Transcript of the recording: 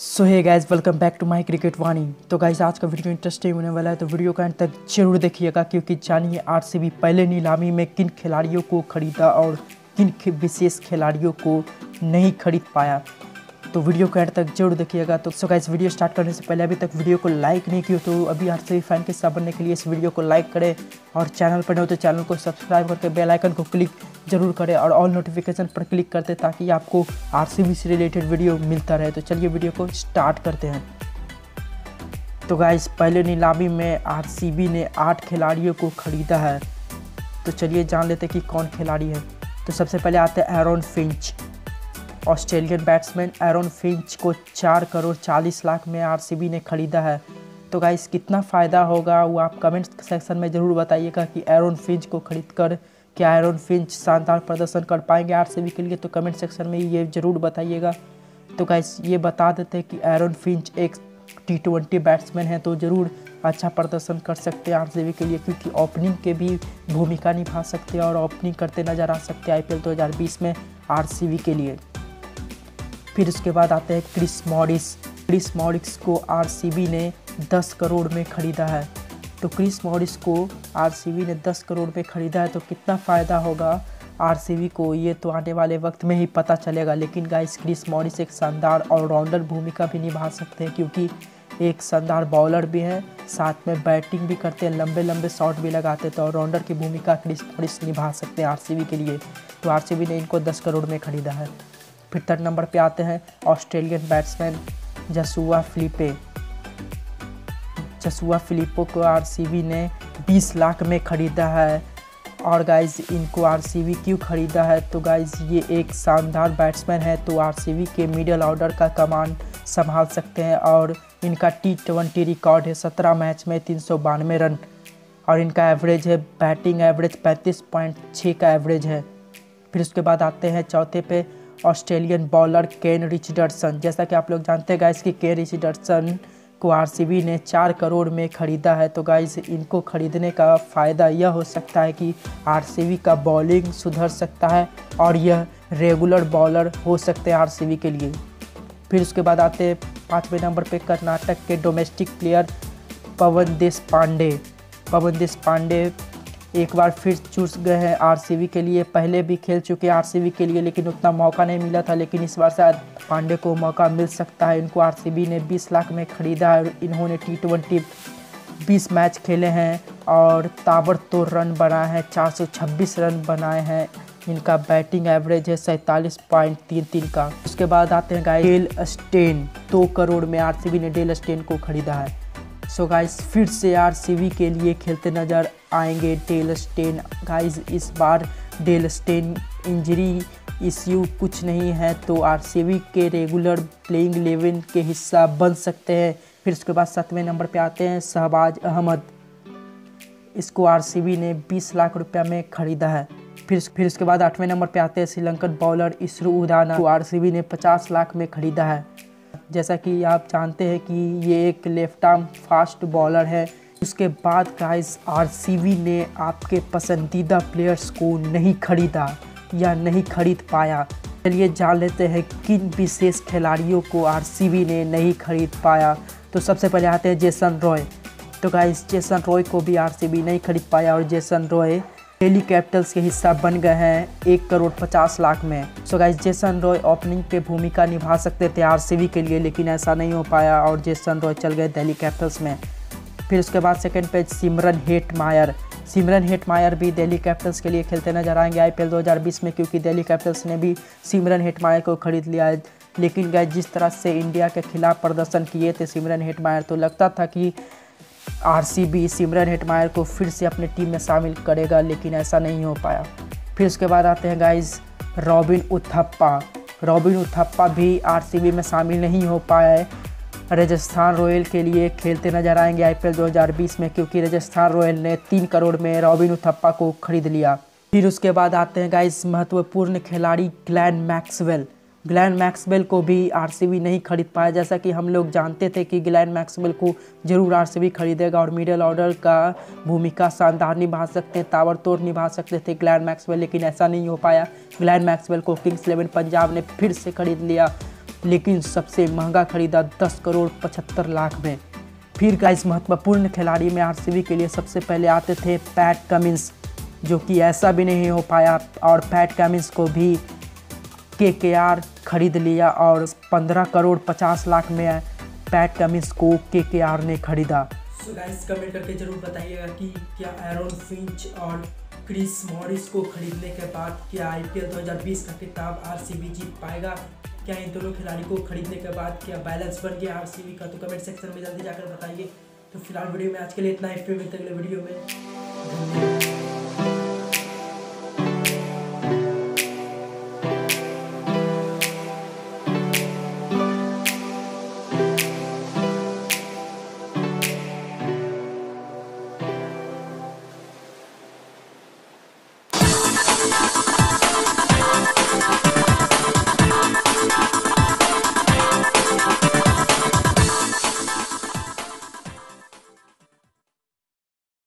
So hi guys welcome back to my cricket Vani तो guys आज का video interesting होने वाला है तो वीडियो का अंत तक ज़रूर देखिएगा, क्योंकि जानिए आरसीबी पहले नीलामी में किन खिलाड़ियों को खरीदा और किन विशेष खिलाड़ियों को नहीं खरीद पाया। तो वीडियो के अंत तक ज़रूर देखिएगा। तो सो गाइस वीडियो स्टार्ट करने से पहले अभी तक वीडियो को लाइक नहीं किया तो अभी आरसीबी फ़ैन के साथ बनने के लिए इस वीडियो को लाइक करें और चैनल पर नहीं हो तो चैनल को सब्सक्राइब करके बेल आइकन को क्लिक ज़रूर करें और ऑल नोटिफिकेशन पर क्लिक करते ताकि आपको आरसीबी से रिलेटेड वीडियो मिलता रहे। तो चलिए वीडियो को स्टार्ट करते हैं। तो गाइस पहले नीलामी में आरसीबी ने आठ खिलाड़ियों को खरीदा है। तो चलिए जान लेते हैं कि कौन खिलाड़ी है। तो सबसे पहले आते हैं Aaron Finch Australian batsman Aaron Finch को चार करोड़ चालीस लाख में आरसीबी ने खरीदा है। तो गाइस कितना फ़ायदा होगा वो आप कमेंट सेक्शन में ज़रूर बताइएगा कि एरोन फिंच को खरीद कर क्या एरोन फिंच शानदार प्रदर्शन कर पाएँगे आरसीबी के लिए तो कमेंट सेक्शन में ये ज़रूर बताइएगा। तो गाइस ये बता देते हैं कि एरोन फिंच एक टी ट्वेंटी बैट्समैन है तो ज़रूर अच्छा प्रदर्शन कर सकते हैं आरसीबी के लिए, क्योंकि ओपनिंग के भी भूमिका निभा सकते हैं और ओपनिंग करते नज़र आ सकते हैं आईपीएल 2020 में आरसीबी के लिए। फिर उसके बाद आते हैं क्रिस मॉरिस क्रिस मॉरिस को आरसीबी ने 10 करोड़ में ख़रीदा है। तो क्रिस मॉरिस को आरसीबी ने 10 करोड़ में ख़रीदा है तो कितना फ़ायदा होगा? आरसीबी को ये तो आने वाले वक्त में ही पता चलेगा। लेकिन गाइस क्रिस मॉरिस एक शानदार ऑलराउंडर भूमिका भी निभा सकते हैं, क्योंकि एक शानदार बॉलर भी है, साथ में बैटिंग भी करते हैं लंबे लंबे शॉट भी लगाते हैं तो ऑलराउंडर की भूमिका क्रिस मॉरिस निभा सकते हैं आरसीबी के लिए। तो आरसीबी ने इनको 10 करोड़ में खरीदा है। फिर थर्ड नंबर पे आते हैं Australian batsman Joshua Philippe Joshua Philippe को आरसीबी ने 20 लाख में ख़रीदा है। और गाइज़ इनको आरसीबी क्यों ख़रीदा है? तो गाइज़ ये एक शानदार बैट्समैन है तो आरसीबी के मिडल ऑर्डर का कमान संभाल सकते हैं। और इनका टी ट्वेंटी रिकॉर्ड है, सत्रह मैच में तीन सौ बानवे रन। और इनका एवरेज है बैटिंग एवरेज पैंतीस पॉइंट छः का एवरेज है। फिर उसके बाद आते हैं चौथे पे ऑस्ट्रेलियन बॉलर केन रिचर्डसन जैसा कि आप लोग जानते हैं गाइस कि केन रिचर्डसन को आरसीबी ने चार करोड़ में ख़रीदा है। तो गाइस, इनको ख़रीदने का फ़ायदा यह हो सकता है कि आरसीबी का बॉलिंग सुधर सकता है और यह रेगुलर बॉलर हो सकते हैं आरसीबी के लिए। फिर उसके बाद आते हैं पाँचवें नंबर पे कर्नाटक के डोमेस्टिक प्लेयर पवन देश पांडे। पवन देश पांडे एक बार फिर चूस गए हैं आरसीबी के लिए। पहले भी खेल चुके आरसीबी के लिए, लेकिन उतना मौका नहीं मिला था। लेकिन इस बार शायद पांडे को मौका मिल सकता है। इनको आरसीबी ने 20 लाख में ख़रीदा है और इन्होंने टी ट्वेंटी बीस मैच खेले हैं और ताबड़तोड़ रन बनाए हैं। 426 रन बनाए हैं। इनका बैटिंग एवरेज है सैंतालीस पॉइंट तीन तीन का। उसके बाद आते हैं गाइस डेल स्टेन। दो करोड़ में आरसीबी ने डेल स्टेन को खरीदा है। सो गाइस फिर से आरसीबी के लिए खेलते नज़र आएँगे डेल स्टेन गाइस इस बार डेल स्टेन इंजरी इश्यू कुछ नहीं है तो आरसीबी के रेगुलर प्लेइंग इलेवन के हिस्सा बन सकते हैं। फिर उसके बाद सातवें नंबर पे आते हैं शहबाज अहमद। इसको आरसीबी ने 20 लाख रुपया में खरीदा है। फिर फिर उसके बाद आठवें नंबर पे आते हैं श्रीलंकन बॉलर इसरू उदाना। को आरसीबी ने 50 लाख में खरीदा है। जैसा कि आप जानते हैं कि ये एक लेफ़्ट आर्म फास्ट बॉलर है। उसके बाद गाइस आरसीबी ने आपके पसंदीदा प्लेयर्स को नहीं खरीदा या नहीं खरीद पाया। चलिए जान लेते हैं किन विशेष खिलाड़ियों को आरसीबी ने नहीं खरीद पाया। तो सबसे पहले आते हैं जेसन रॉय तो गाइस जेसन रॉय को भी आरसीबी नहीं खरीद पाया और जेसन रॉय दिल्ली कैपिटल्स के हिस्सा बन गए हैं एक करोड़ पचास लाख में। So guys Jason Roy opening पे भूमिका निभा सकते थे आरसीबी के लिए, लेकिन ऐसा नहीं हो पाया और जेसन रॉय चल गए दिल्ली कैपिटल्स में। फिर उसके बाद सेकंड पेज सिमरन हेट मायर सिमरन हेट मायर भी दिल्ली कैपिटल्स के लिए खेलते नज़र आएँगे आईपीएल 2020 में, क्योंकि दिल्ली कैपिटल्स ने भी सिमरन हेट मायर को खरीद लिया है। लेकिन गए जिस तरह से इंडिया के खिलाफ प्रदर्शन किए थे सिमरन हेट मायर तो लगता था कि आरसीबी सिमरन हेटमायर को फिर से अपने टीम में शामिल करेगा, लेकिन ऐसा नहीं हो पाया। फिर उसके बाद आते हैं guys robin Uthappa. Robin Uthappa भी आरसीबी में शामिल नहीं हो पाया है। राजस्थान रॉयल के लिए खेलते नज़र आएँगे आईपीएल 2020 में, क्योंकि राजस्थान रॉयल ने तीन करोड़ में रॉबिन उथप्पा को खरीद लिया। फिर उसके बाद आते हैं गाइस महत्वपूर्ण खिलाड़ी ग्लैन मैक्सवेल। ग्लैन मैक्सवेल को भी आरसीबी नहीं खरीद पाया। जैसा कि हम लोग जानते थे कि ग्लैन मैक्सवेल को ज़रूर आरसीबी खरीदेगा और मिडल ऑर्डर का भूमिका शानदार निभा सकते हैं ताबड़तोड़ निभा सकते थे ग्लैन मैक्सवेल, लेकिन ऐसा नहीं हो पाया। ग्लैन मैक्सवेल को किंग्स इलेवन पंजाब ने फिर से खरीद लिया, लेकिन सबसे महँगा खरीदा 10 करोड़ 75 लाख में। फिर का इस महत्वपूर्ण खिलाड़ी में आरसीबी के लिए सबसे पहले आते थे पैट कमिंस, जो कि ऐसा भी नहीं हो पाया, और पैट कमिंस को भी के के आर खरीद लिया और 15 करोड़ 50 लाख में पैट कमिंस को के के आर ने खरीदा। सो गाइस कमेंट करके ज़रूर बताइएगा कि क्या एरोन फिंच और क्रिस मॉरिस को खरीदने के बाद क्या आईपीएल 2020 का किताब आरसीबी जीत पाएगा? क्या इन दोनों खिलाड़ी को खरीदने के बाद क्या बैलेंस बन गया आरसीबी का? तो कमेंट सेक्शन में जल्दी जाकर बताइए। तो फ़िलहाल वीडियो में आज के लिए इतना ही। फिर मिलते अगले वीडियो में।